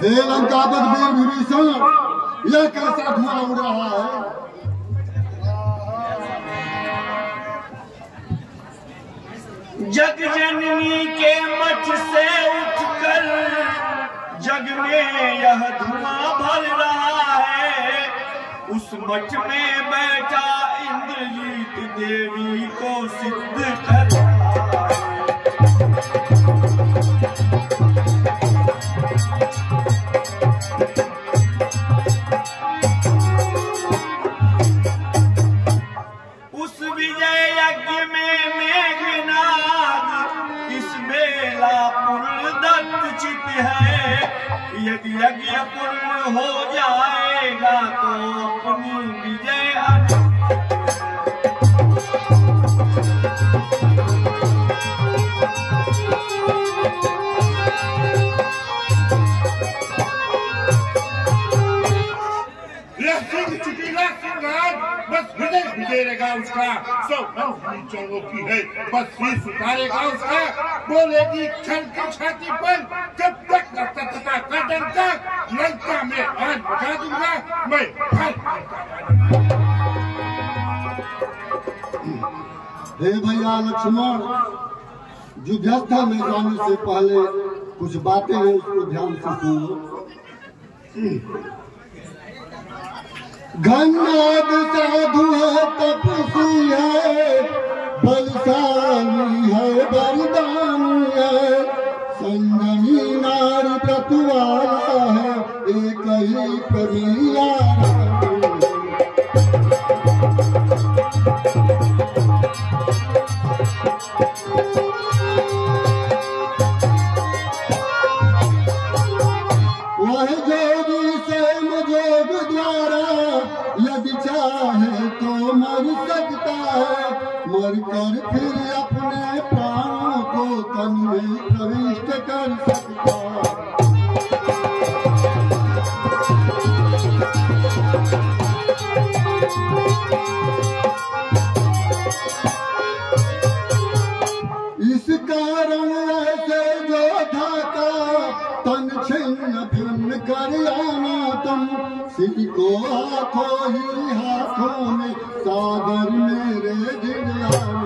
हे लंकापत वीर विभीषण यह कैसा धुआँ उड़ रहा है? जग जननी के मठ से उठकर जग में यह धुआँ भर रहा है। उस मठ में बैठा इंद्रजीत देवी को सिद्ध कर रहा है। यदि यज्ञ पूर्ण हो जाएगा तो अपनी विजय भिजेगा उसका सौ अपनी चौड़ों की है, बस शीश उतारेगा उसका। बोलेगी, छल की छाती पर जब तक तथा कदम तक लंका में आज बचा दूँगा, मैं हे भैया लक्ष्मण, युद्धस्था में जाने से पहले कुछ बातें हैं, उसको ध्यान से सुनो। गन्नाद साधु है तपसी है बलशाली है वरदानी है। संगमी नारी प्रतुवाला है एक ही कबीला त भ करा तिहा मेरे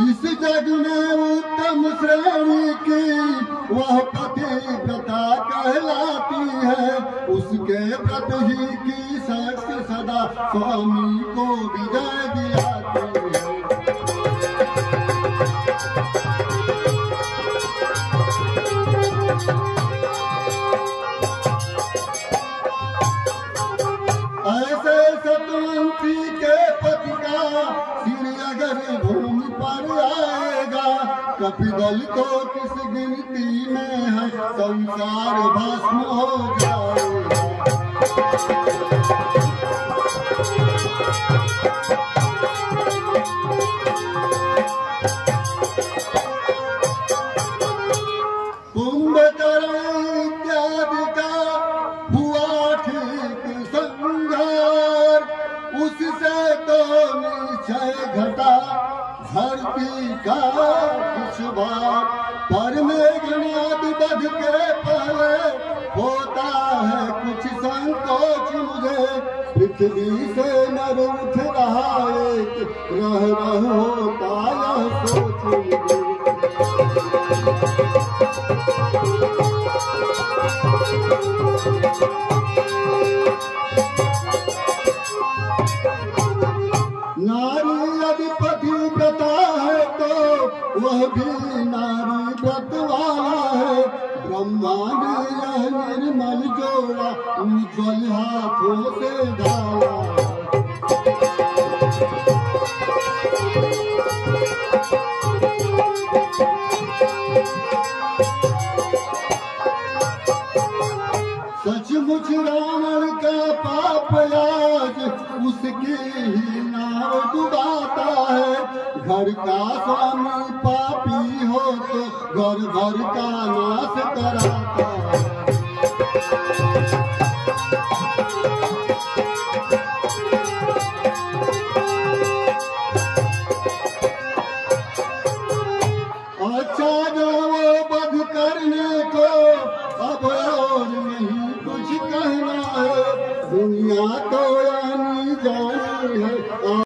इस जग में उत्तम श्रेणी की वह पतिव्रता कहलाती है। उसके व्रत ही की शक्ति सदा स्वामी को कपिदल तो किस गिनती में है? संसार भस्म हो का उससे तो भक्ति का पहले होता है। कुछ संकोच मुझे पृथ्वी से नर उठ रहा, एक रह रह होता सोच मुझे। उज्ज्वल हाथों से डाला सचमुच रावण का पाप आज उसकी ही नाव डुबाता है। घर का स्वामी पापी हो तो घर भर का नाश कराता I don't know.